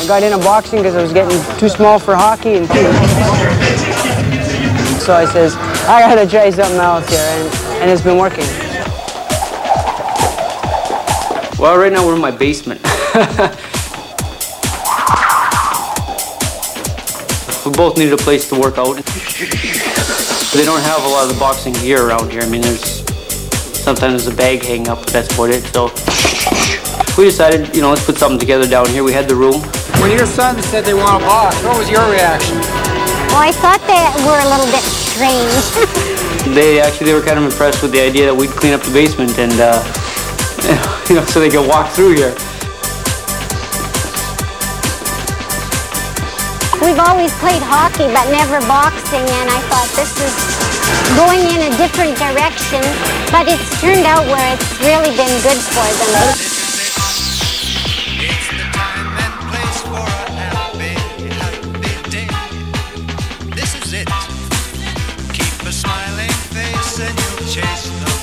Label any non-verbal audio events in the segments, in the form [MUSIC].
I got into boxing because I was getting too small for hockey. And so I says, I gotta try something else here, and, and it's been working. Well, right now we're in my basement. [LAUGHS] we both need a place to work out. They don't have a lot of the boxing gear around here. I mean, there's sometimes there's a bag hanging up, but that's about it. So we decided, you know, let's put something together down here. We had the room. When your son said they want a box, what was your reaction? Well, I thought they were a little bit strange. [LAUGHS] [LAUGHS] they actually they were kind of impressed with the idea that we'd clean up the basement and, uh, [LAUGHS] you know, so they could walk through here. We've always played hockey, but never boxing, and I thought this is going in a different direction, but it's turned out where it's really been good for them. chase no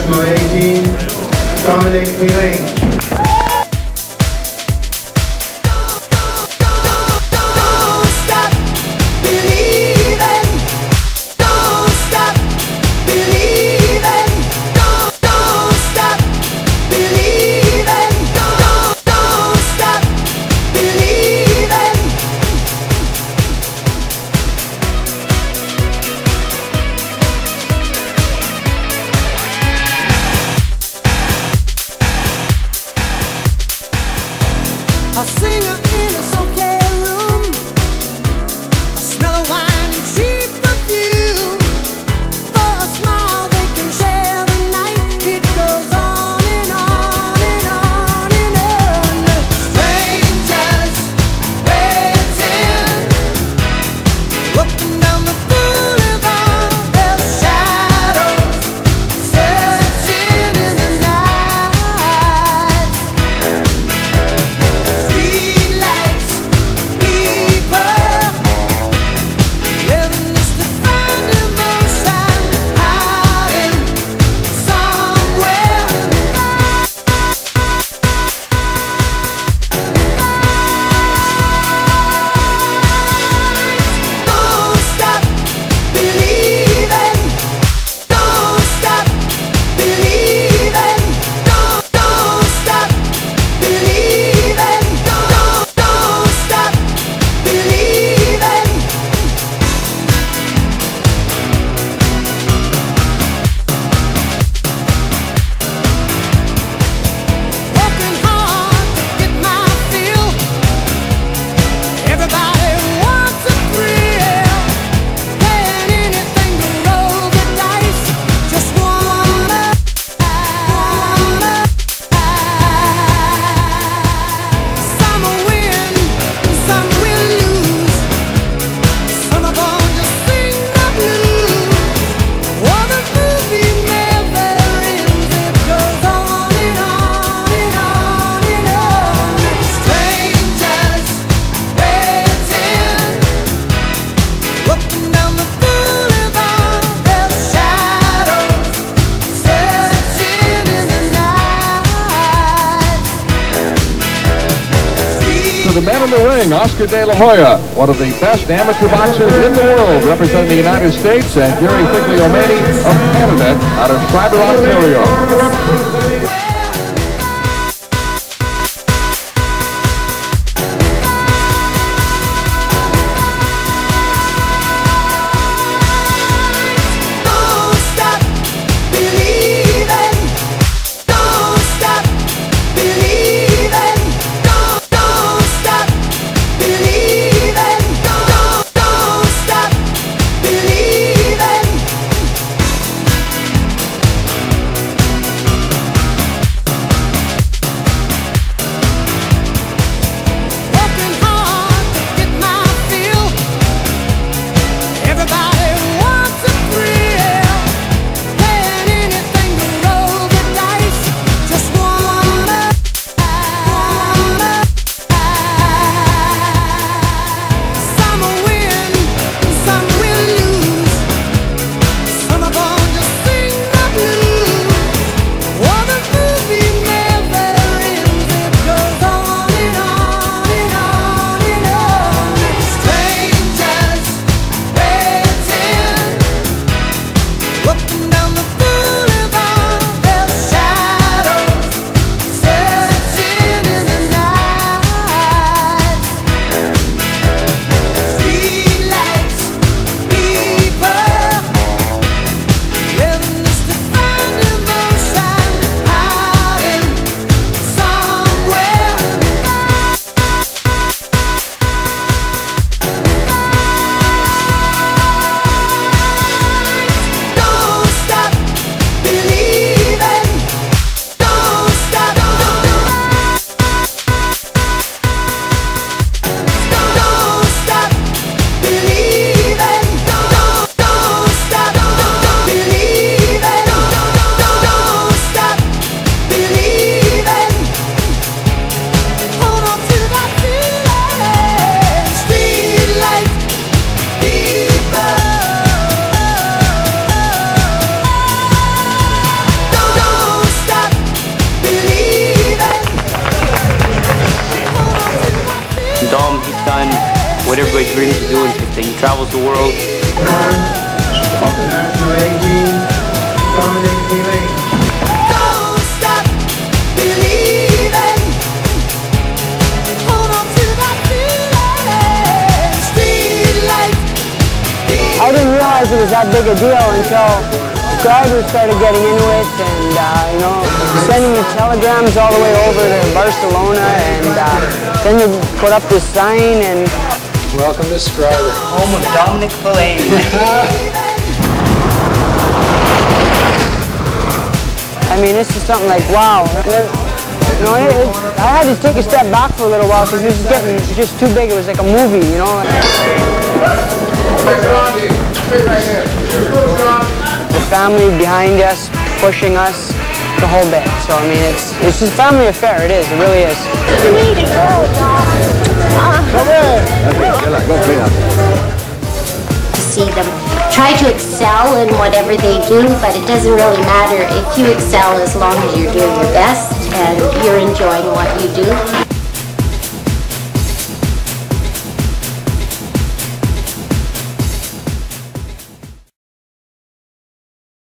International 18, Domenic Mealing. I sing it. The in the ring, Oscar De La Hoya, one of the best amateur boxers in the world, representing the United States, and Gerry Figliomeni of Canada out of Schreiber, Ontario. Of doing. He travels the world. Don't stop believing. Hold on to that feeling. Streetlight. I didn't realize it was that big a deal until subscribers started getting into it and, uh, you know, sending me telegrams all the way over to Barcelona and uh, then they put up this sign and Welcome to Schreiber. home of Domenic Filane. [LAUGHS] I mean, this is something like, wow. You know, it, it, I had to take a step back for a little while because this is getting just too big. It was like a movie, you know. The family behind us, pushing us, the whole bit. So, I mean, it's it's just a family affair. It is. It really is. See them try to excel in whatever they do, but it doesn't really matter if you excel as long as you're doing your best and you're enjoying what you do.